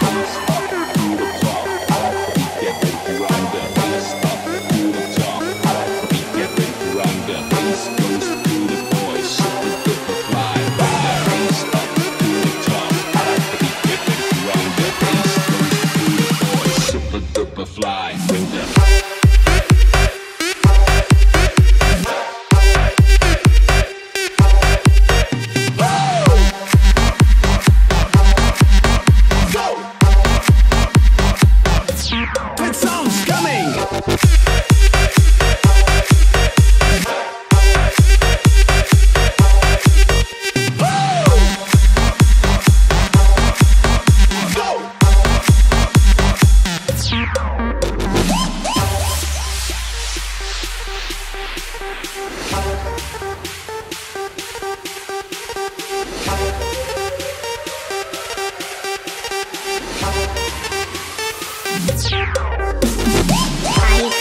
house.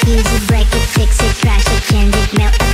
Use it, break it, fix it, trash it, change it, melt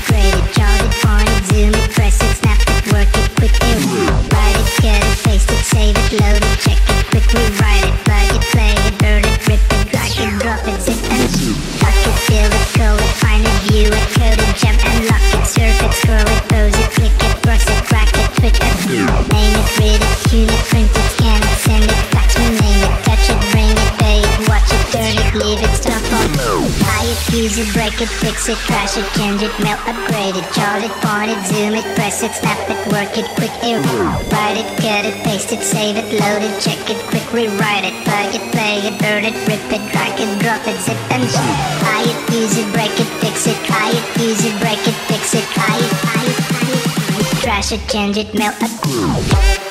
use it, break it, fix it, trash it, change it, melt, upgrade it, chart it, point it, zoom it, press it, snap it, work it, quick error. Write it, cut it, paste it, save it, load it, check it, quick rewrite it, plug it, play it, burn it, rip it, drag it, drop it, zip and shit. Buy it, use it, break it, fix it, try it, use it, break it, fix it, try it, try it, try it, it, trash it, change it, mail, upgrade.